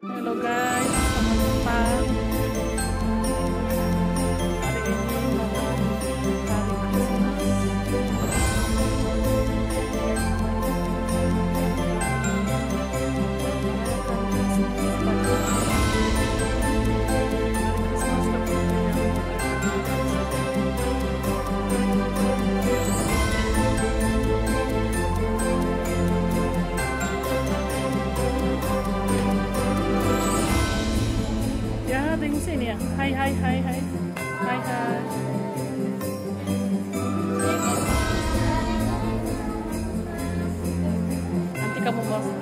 Hello guys, springs in here. Hi, hi, hi, hi. Hi, hi. Nanti kamu masuk.